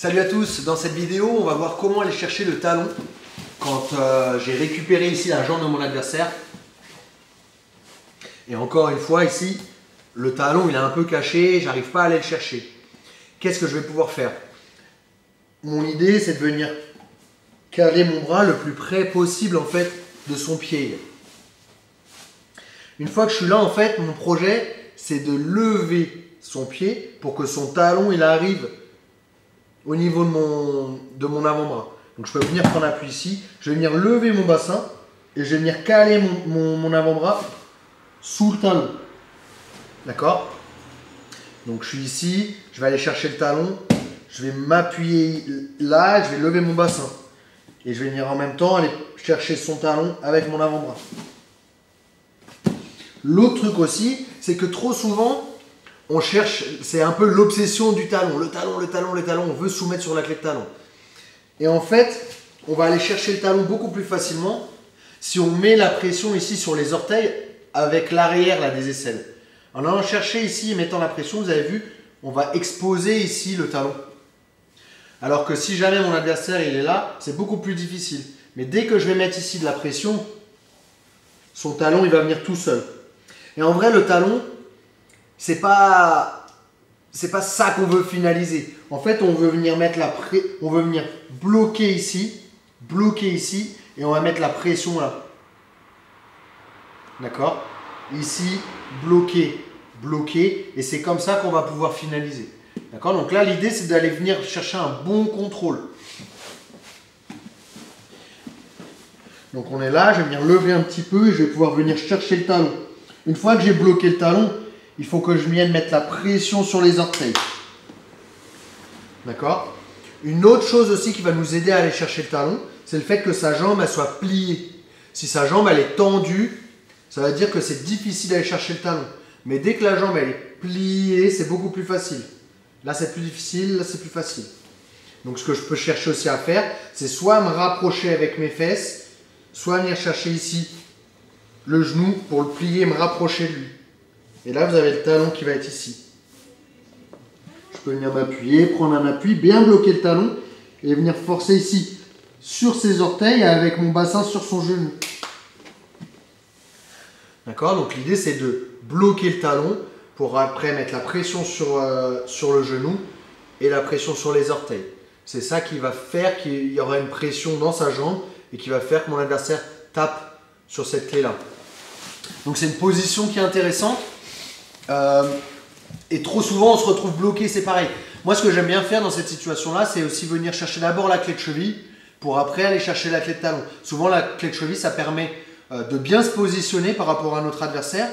Salut à tous, dans cette vidéo on va voir comment aller chercher le talon quand euh, j'ai récupéré ici la jambe de mon adversaire. Et encore une fois ici, le talon il est un peu caché, j'arrive pas à aller le chercher. Qu'est-ce que je vais pouvoir faire? Mon idée c'est de venir caler mon bras le plus près possible en fait de son pied. Une fois que je suis là en fait, mon projet c'est de lever son pied pour que son talon il arrive au niveau de mon, de mon avant-bras. Donc je peux venir prendre appui ici, je vais venir lever mon bassin et je vais venir caler mon, avant-bras sous le talon. D'accord? Donc je suis ici, je vais aller chercher le talon, je vais m'appuyer là, je vais lever mon bassin. Et je vais venir en même temps aller chercher son talon avec mon avant-bras. L'autre truc aussi, c'est que trop souvent, on cherche, c'est un peu l'obsession du talon. Le talon, le talon, le talon, on veut soumettre sur la clé de talon. Et en fait, on va aller chercher le talon beaucoup plus facilement si on met la pression ici sur les orteils avec l'arrière des aisselles. En allant chercher ici et mettant la pression, vous avez vu, on va exposer ici le talon. Alors que si jamais mon adversaire il est là, c'est beaucoup plus difficile. Mais dès que je vais mettre ici de la pression, son talon il va venir tout seul. Et en vrai, le talon, c'est pas c'est pas ça qu'on veut finaliser. En fait, on veut venir mettre la on veut venir bloquer ici, bloquer ici et on va mettre la pression là. D'accord? Ici, bloquer, bloquer et c'est comme ça qu'on va pouvoir finaliser. D'accord? Donc là, l'idée c'est d'aller venir chercher un bon contrôle. Donc on est là, je vais venir lever un petit peu et je vais pouvoir venir chercher le talon. Une fois que j'ai bloqué le talon, il faut que je vienne mettre la pression sur les orteils. D'accord? Une autre chose aussi qui va nous aider à aller chercher le talon, c'est le fait que sa jambe soit pliée. Si sa jambe est tendue, ça veut dire que c'est difficile d'aller chercher le talon. Mais dès que la jambe elle est pliée, c'est beaucoup plus facile. Là c'est plus difficile, là c'est plus facile. Donc ce que je peux chercher aussi à faire, c'est soit me rapprocher avec mes fesses, soit venir chercher ici le genou pour le plier et me rapprocher de lui. Et là, vous avez le talon qui va être ici. Je peux venir m'appuyer, prendre un appui, bien bloquer le talon et venir forcer ici sur ses orteils avec mon bassin sur son genou. D'accord? Donc l'idée c'est de bloquer le talon pour après mettre la pression sur, euh, sur le genou et la pression sur les orteils. C'est ça qui va faire qu'il y aura une pression dans sa jambe et qui va faire que mon adversaire tape sur cette clé-là. Donc c'est une position qui est intéressante. Euh, et trop souvent, on se retrouve bloqué, c'est pareil. Moi, ce que j'aime bien faire dans cette situation-là, c'est aussi venir chercher d'abord la clé de cheville pour après aller chercher la clé de talon. Souvent, la clé de cheville, ça permet euh, de bien se positionner par rapport à notre adversaire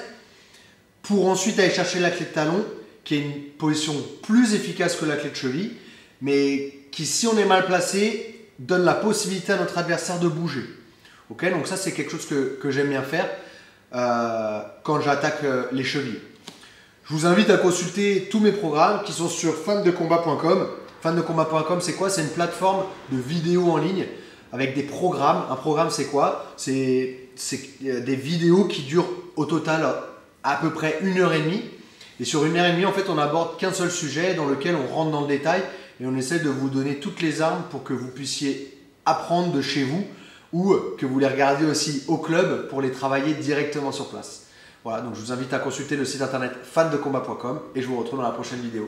pour ensuite aller chercher la clé de talon, qui est une position plus efficace que la clé de cheville, mais qui, si on est mal placé, donne la possibilité à notre adversaire de bouger. Ok, donc ça, c'est quelque chose que, que j'aime bien faire euh, quand j'attaque les chevilles. Je vous invite à consulter tous mes programmes qui sont sur fandecombat.com. Fandecombat.com, c'est quoi? C'est une plateforme de vidéos en ligne avec des programmes. Un programme, c'est quoi? C'est des vidéos qui durent au total à peu près une heure et demie. Et sur une heure et demie, en fait, on n'aborde qu'un seul sujet dans lequel on rentre dans le détail et on essaie de vous donner toutes les armes pour que vous puissiez apprendre de chez vous ou que vous les regardiez aussi au club pour les travailler directement sur place. Voilà, donc je vous invite à consulter le site internet fandecombat.com et je vous retrouve dans la prochaine vidéo.